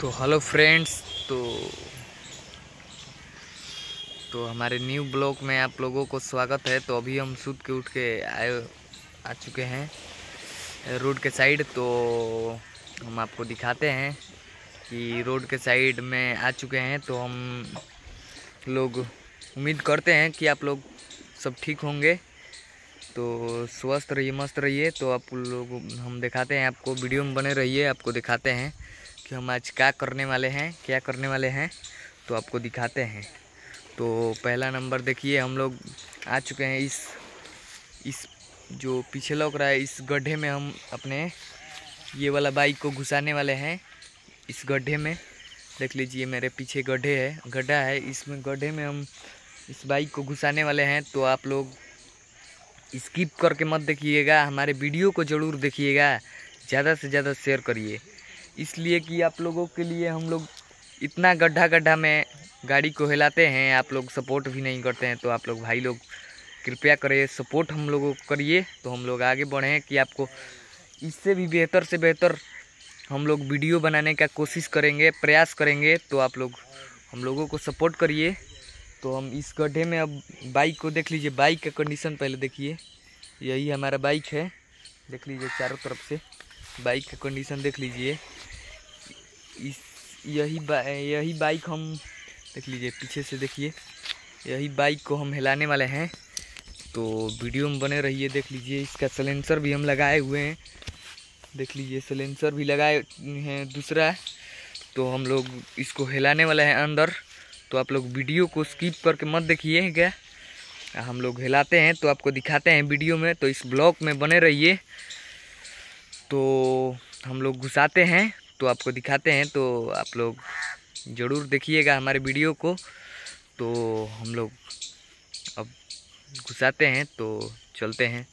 तो hello friends तो तो हमारे न्यू ब्लॉग में आप लोगों को स्वागत है। तो अभी हम सूत के उठ के आए, आ चुके हैं रोड के साइड तो हम आपको दिखाते हैं कि रोड के साइड में आ चुके हैं। तो हम लोग उम्मीद करते हैं कि आप लोग सब ठीक होंगे। तो स्वस्थ रहिए, मस्त रहिए। तो आप लोग, हम दिखाते हैं आपको, वीडियो में बने रहिए, आपको दिखाते हैं। कि हम आज क्या करने वाले हैं, क्या करने वाले हैं तो आपको दिखाते हैं। तो पहला नंबर देखिए, हम लोग आ चुके हैं इस इस जो पीछे लौक रहा है, इस गड्ढे में हम अपने ये वाला बाइक को घुसाने वाले हैं, इस गड्ढे में। देख लीजिए, मेरे पीछे गड्ढे है, गड्ढा है। इसमें, गड्ढे में हम इस बाइक को घुसाने वाले हैं तो आप लोग स्किप करके मत देखिएगा, हमारे वीडियो को ज़रूर देखिएगा, ज़्यादा से ज़्यादा शेयर करिए। इसलिए कि आप लोगों के लिए हम लोग इतना गड्ढा गड्ढा में गाड़ी को हिलाते हैं, आप लोग सपोर्ट भी नहीं करते हैं तो आप लोग भाई लोग कृपया करें सपोर्ट हम लोगों को करिए तो हम लोग आगे बढ़ें कि आपको इससे भी बेहतर से बेहतर हम लोग वीडियो बनाने का कोशिश करेंगे, प्रयास करेंगे तो आप लोग, हम लोगों को सपोर्ट करिए। तो हम इस गड्ढे में अब बाइक को देख लीजिए बाइक का कंडीशन पहले देखिए। यही हमारा बाइक है, देख लीजिए चारों तरफ़ से। बाइक का कंडीशन देख लीजिए। इस यही बा, यही बाइक हम देख लीजिए पीछे से देखिए। यही बाइक को हम हिलाने वाले हैं। तो वीडियो में बने रहिए देख लीजिए इसका सलेंसर भी हम लगाए हुए हैं। देख लीजिए सलेंसर भी लगाए हैं दूसरा। तो हम लोग इसको हिलाने वाले हैं अंदर। तो आप लोग वीडियो को स्किप करके मत देखिए क्या हम लोग हिलाते हैं तो आपको दिखाते हैं वीडियो में। तो इस ब्लॉग में बने रहिए। तो हम लोग घुसाते हैं। तो आपको दिखाते हैं तो आप लोग ज़रूर देखिएगा हमारे वीडियो को। तो हम लोग अब घुसाते हैं तो चलते हैं।